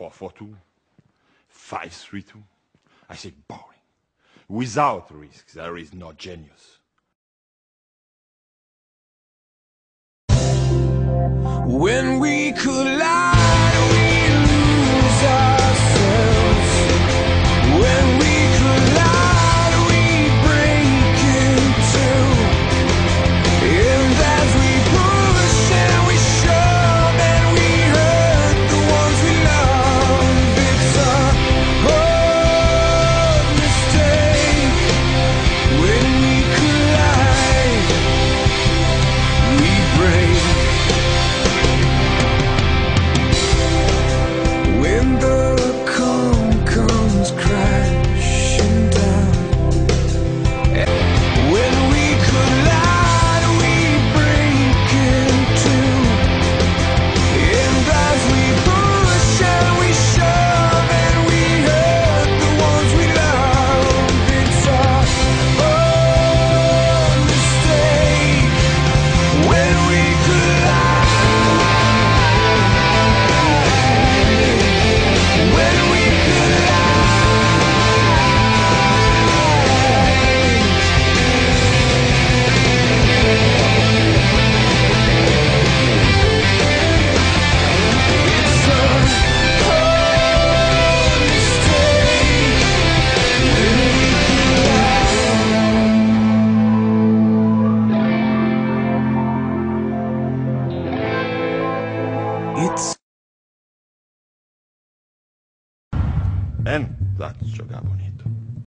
Four four two, five three two. I said, boring. Without risks, there is no genius. When we could And that's joga bonito.